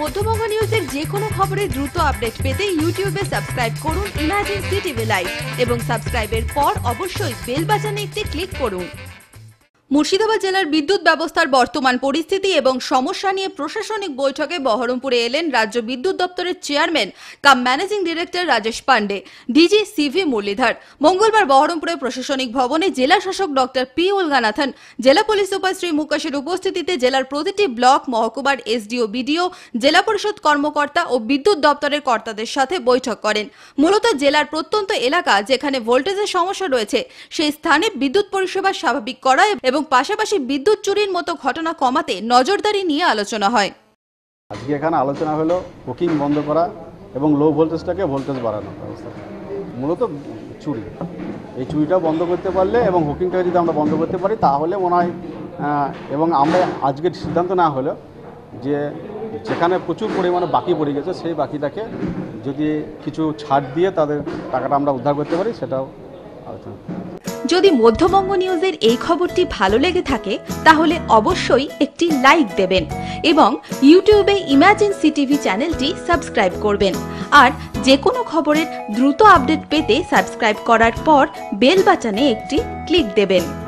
মধ্যবঙ্গ নিউজের যে কোনো খবরের দ্রুত আপডেট পেতে ইউটিউবে সাবস্ক্রাইব করুন ইমাজিন সিটিভি লাইভ এবং সাবস্ক্রাইবের পর অবশ্যই বেল বাজানে একটি ক্লিক করুন। মুর্শিদাবাদ জেলার বিদ্যুৎ ব্যবস্থার বর্তমান পরিস্থিতি এবং সমস্যা নিয়ে প্রশাসনিক বৈঠকে বহরমপুরে এলেন রাজ্য বিদ্যুৎ দপ্তরের chairman cum managing director Rajesh Pandey DG CV Muralidhar. মঙ্গলবার বহরমপুরে প্রশাসনিক ভবনে জেলা শাসক ডক্টর পি উলগানাথন, জেলা পুলিশ সুপার শ্রী মুকাশের উপস্থিতিতে জেলার প্রতিটি ব্লক, মহকুমার এসডিও, বিডিও, জেলা পরিষদ কর্মকর্তা ও বিদ্যুৎ দপ্তরের কর্তাদের সাথে বৈঠক করেন। মূলত জেলার প্রত্যন্ত এলাকা যেখানে ভোল্টেজের সমস্যা রয়েছে, সেই স্থানে বিদ্যুৎ পরিষেবা স্বাভাবিক করা এবং পাশাপাশি বিদ্যুৎ চুরির মতো ঘটনা কমাতে নজরদারি নিয়ে আলোচনা হয়। আজকে এখানে আলোচনা হলো বুকিং বন্ধ করা এবং লো ভোল্টেজটাকে ভোল্টেজ বাড়ানোর ব্যবস্থা। মূলত চুরি। এই চুরিটা বন্ধ করতে পারলে এবং হুকিংটাকে যদি আমরা বন্ধ করতে পারি, তাহলে মনে হয় এবং আমরা আজকের সিদ্ধান্ত না হলো যে যেখানে প্রচুর পরিমাণে বাকি পড়ে গেছে, সেই বাকিটাকে যদি কিছু ছাড় দিয়ে তাদের টাকাটা আমরা উদ্ধার করতে পারি, সেটাও আলোচনা। যদি মধ্যবঙ্গ নিউজের এই খবরটি ভালো লেগে থাকে, তাহলে অবশ্যই একটি লাইক দেবেন এবং ইউটিউবে ইমাজিন সিটিভি চ্যানেলটি সাবস্ক্রাইব করবেন। আর যে কোনো খবরের দ্রুত আপডেট পেতে সাবস্ক্রাইব করার পর বেল বাটনে একটি ক্লিক দেবেন।